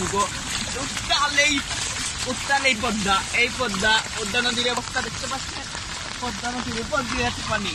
মুখো উত্তালেই উত্তাল এই পদ্মা। এই পদ্মা পদ্মা নদীর অবস্থা দেখতে পাচ্ছেন? পদ্মা নদীর উপর দিয়ে আছে পানি।